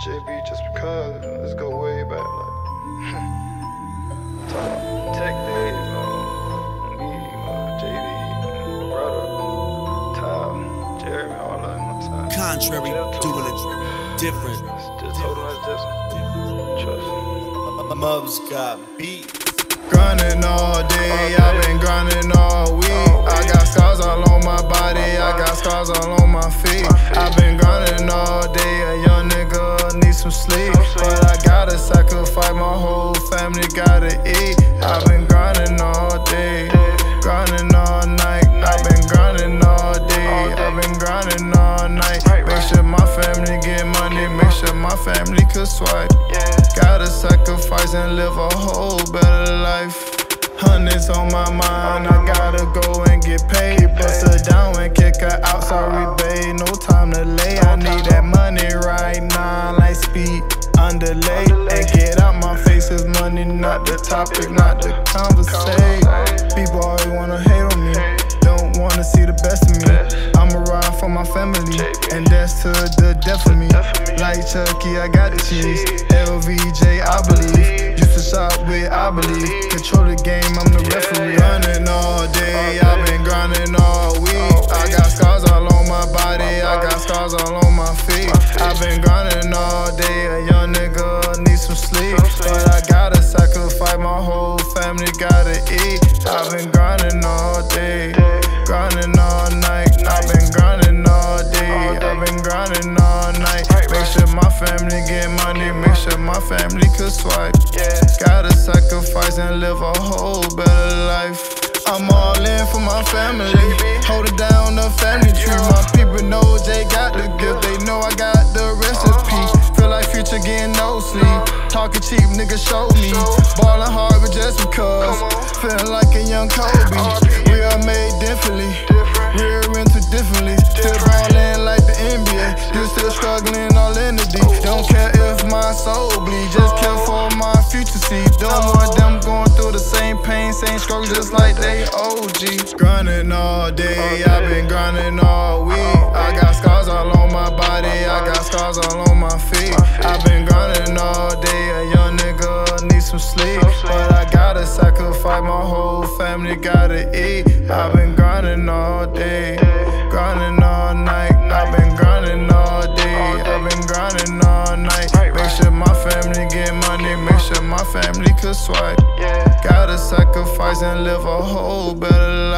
JB just because. Let's go way back. Like, talk about tech days, me, JD, brother, Ty, Jeremy, all that. You know what I'm saying? Contrary, doing it different. Still told us this. Trust me. Mubs got beat. Grinding all day, I've been grinding all week. I got scars all on my body, I got scars all on my feet. Some sleep. But I gotta sacrifice, my whole family gotta eat. I've been grinding all day, grinding all night. I've been grinding all day, I've been grinding all night. Make sure my family get money, make sure my family could swipe. Gotta sacrifice and live a whole better life. Hundreds on my mind, I gotta go and get paid. Bust her down and kick her out, sorry, babe. No time to lay. I need that underlay. And get out my face, cause money not the topic, not the conversation. People always wanna hate on me, don't wanna see the best of me. I'ma ride for my family, and that's to the death of me. Like Chucky, I got the cheese. LVJ, I believe. Used to shop with, I believe. Control the game, I'm the referee. Grinding all on my feet. I've been grinding all day, a young nigga need some sleep. But I gotta sacrifice, my whole family gotta eat. I've been grinding all day, grinding all night. I've been grinding all day, I've been grinding all night. Make sure my family get money, make sure my family could swipe. Gotta sacrifice and live a whole better life. I'm all in for my family, hold it down the family tree. My people know cheap, nigga show me. Ballin' hard, but just because. Feeling like a young Kobe. We are made differently. We're into differently. Still ballin' like the NBA. You still struggling all in the D. Don't care if my soul bleed. Just care for my future see. Don't want them going through the same pain, same struggle, just like they OG. Grinding all day, I've been grinding all week. I got scars all on my body, I got scars all on my feet. I've been gotta eat. I've been grinding all day, grinding all night. I've been grinding all day, I've been grinding all night. Make sure my family get money, make sure my family could swipe. Gotta sacrifice and live a whole better